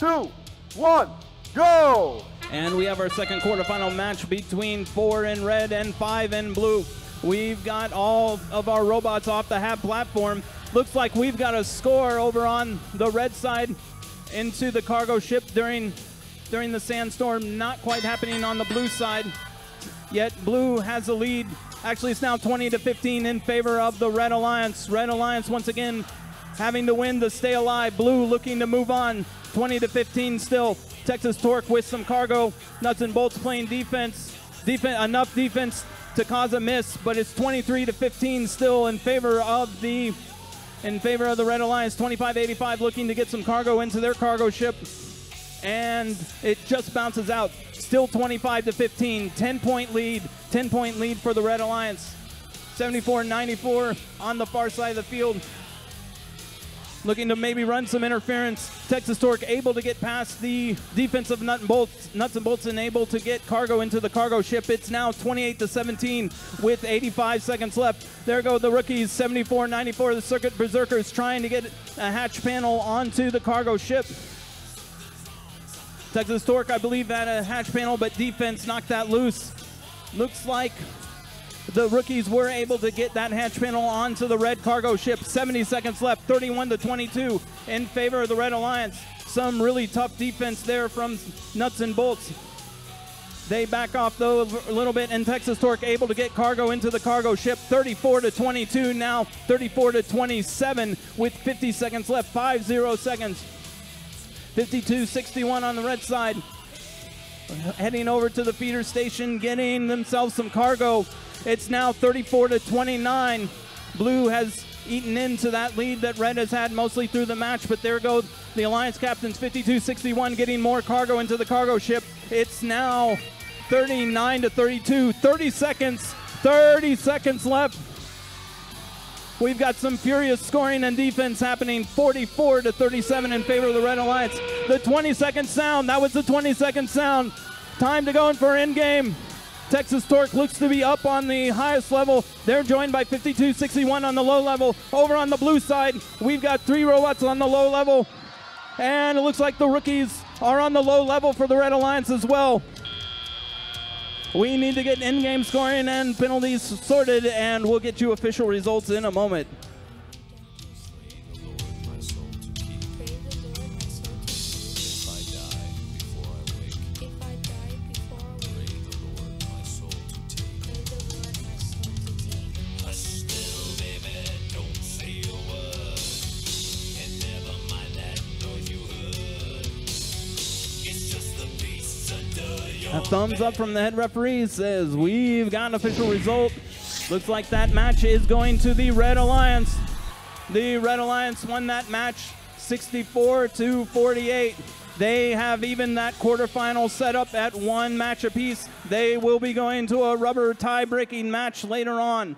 two, one, go! And we have our second quarterfinal match between four in red and five in blue. We've got all of our robots off the half platform. Looks like we've got a score over on the red side into the cargo ship during during the sandstorm. Not quite happening on the blue side. Yet blue has the lead. Actually, it's now 20 to 15 in favor of the Red Alliance. Red Alliance once again having to win to stay alive. Blue looking to move on. 20 to 15 still. Texas Torque with some cargo. Nuts and bolts playing defense. Enough defense to cause a miss, but it's 23 to 15 still in favor of the in favor of the Red Alliance. 25-85 looking to get some cargo into their cargo ship. And it just bounces out. Still 25 to 15. 10 point lead. 10 point lead for the Red Alliance. 74 94 on the far side of the field looking to maybe run some interference. Texas Torque able to get past the defensive nut and bolts, nuts and bolts, and able to get cargo into the cargo ship. It's now 28 to 17 with 85 seconds left. There go the rookies, 74-94. The Circuit Berserkers trying to get a hatch panel onto the cargo ship. Texas Torque, I believe, had a hatch panel, but defense knocked that loose. Looks like the rookies were able to get that hatch panel onto the red cargo ship. 70 seconds left, 31 to 22 in favor of the Red Alliance. Some really tough defense there from Nuts and Bolts. They back off though a little bit, and Texas Torque able to get cargo into the cargo ship. 34 to 22 now, 34 to 27 with 50 seconds left, 5 0 seconds. 52 61 on the red side. Heading over to the feeder station, getting themselves some cargo. It's now 34 to 29. Blue has eaten into that lead that Red has had mostly through the match, but there go the Alliance captains 52-61 getting more cargo into the cargo ship. It's now 39 to 32. 30 seconds. 30 seconds left. We've got some furious scoring and defense happening 44 to 37 in favor of the Red Alliance. The 20 second sound. That was the 20 second sound. Time to go in for end game. Texas Torque looks to be up on the highest level. They're joined by 5261 on the low level. Over on the blue side, we've got three robots on the low level. And it looks like the rookies are on the low level for the Red Alliance as well. We need to get in-game scoring and penalties sorted, and we'll get you official results in a moment. A thumbs up from the head referee says we've got an official result. Looks like that match is going to the Red Alliance. The Red Alliance won that match 64 to 48. They have even that quarterfinal set up at one match apiece. They will be going to a rubber tie breaking match later on.